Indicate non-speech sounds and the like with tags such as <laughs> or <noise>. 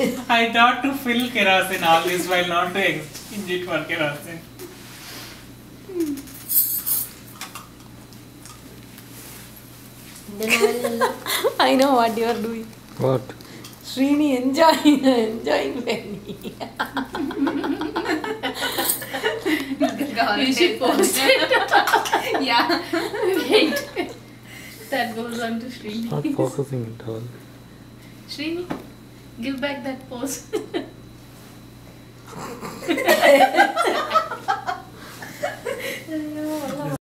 <laughs> I thought to fill kerosene all this while not to exchange it for kerosene. <laughs> I know what you are doing. What? Srini enjoying, enjoying Benny. you should post it. <laughs> yeah. Wait. That goes on to Srini. Not focusing at all. Srini give back that pose. <laughs>